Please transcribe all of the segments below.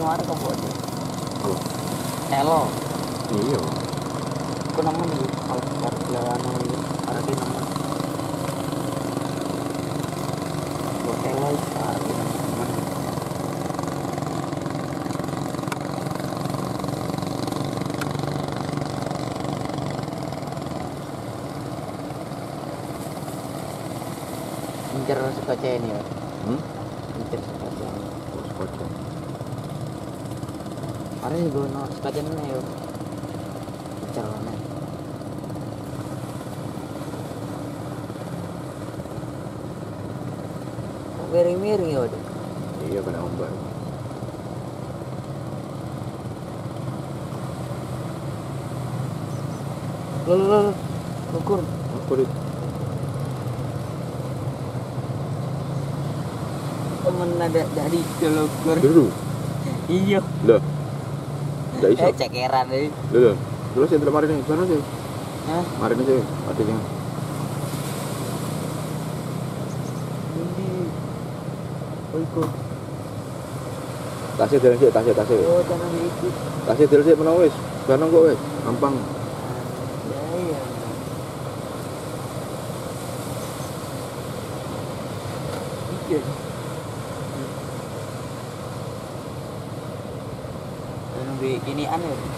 ada kok dia Oh. Elo Iya. aku nemen iki kalau karo gelano iki arek iki nemen Kok Elo iki iki nemen Incer suka ya, Hmm? incer suka. Oh, sekocok. Are gue no sekalian nih yo. Caranya. Miring-miring ya udah. Iya kena ombak. Lo lo lo. Ukur. Apa dit? Temen ada dari ukur. Dulu. Iya. Lah. Enggak iso. Eh cekeran deh. Lho lho. Terus yang kemarin ini, sana sih. Hah? Ada yang Ini. Oh ikut. tasnya jalan sih, tasnya tasnya. Oh jangan ikut. Tasnya jalan sih menang wis. Barang kok wis. Gampang. Ya iya. Iya. Nunggu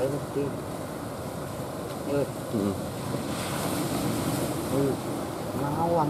mấy mất tin ừ. ừ. ừ. nó ngon lắm